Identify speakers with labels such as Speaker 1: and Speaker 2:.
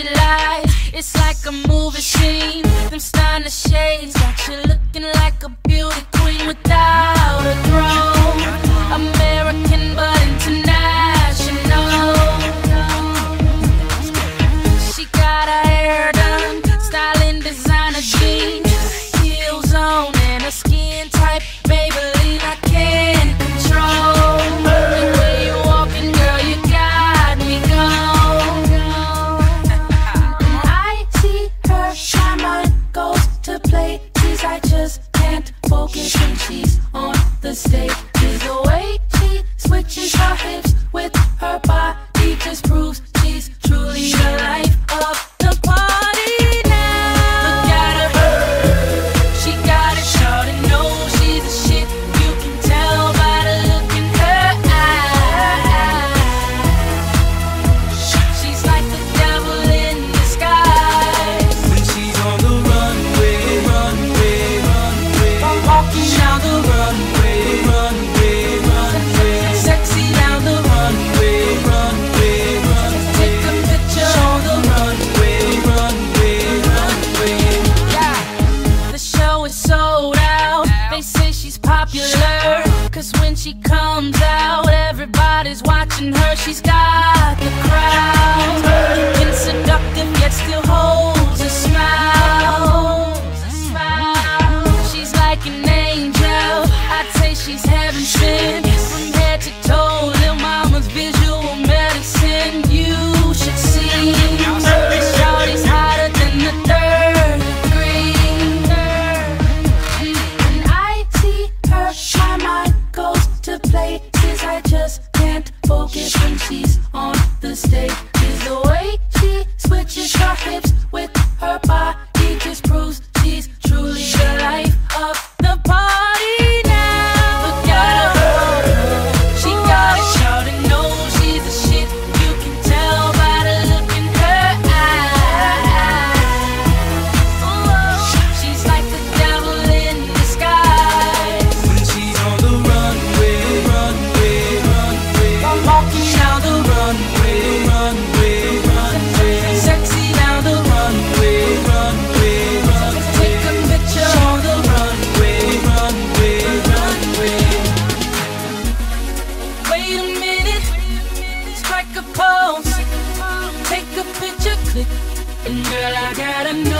Speaker 1: It's like a movie scene. Them stunner shades got you looking like a She's on the stage. her. Cause when she comes out Everybody's watching her. She's got the crowd. Looking seductive yet still holds a smile. She's like an angel. I'd say she's heaven sent From head to toe places I just can't focus when she's on the stage. Is the way she switches her hips Take a picture, click. And girl, I gotta know.